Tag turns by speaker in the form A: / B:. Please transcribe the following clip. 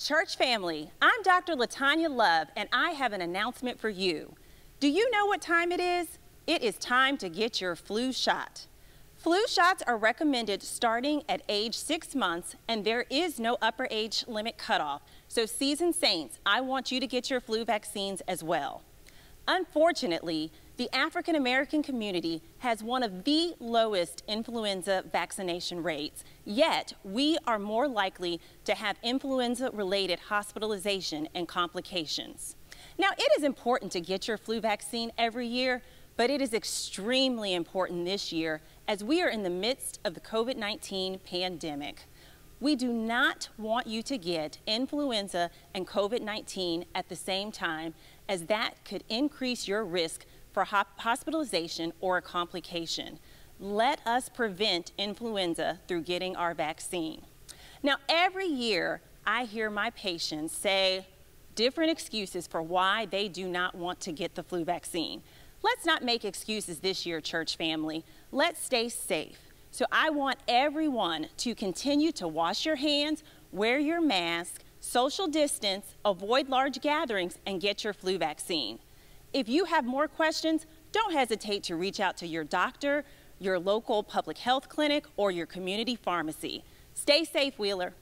A: Church family, I'm Dr. LaTanya Love, and I have an announcement for you. Do you know what time it is? It is time to get your flu shot. Flu shots are recommended starting at age six months, and there is no upper age limit cutoff. So, seasoned saints, I want you to get your flu vaccines as well. Unfortunately, the African American community has one of the lowest influenza vaccination rates, yet we are more likely to have influenza-related hospitalization and complications. Now, it is important to get your flu vaccine every year, but it is extremely important this year as we are in the midst of the COVID-19 pandemic. We do not want you to get influenza and COVID-19 at the same time as that could increase your risk for hospitalization or a complication. Let us prevent influenza through getting our vaccine. Now, every year I hear my patients say different excuses for why they do not want to get the flu vaccine. Let's not make excuses this year, church family. Let's stay safe. So I want everyone to continue to wash your hands, wear your mask, social distance, avoid large gatherings, and get your flu vaccine. If you have more questions, don't hesitate to reach out to your doctor, your local public health clinic, or your community pharmacy. Stay safe, Wheeler.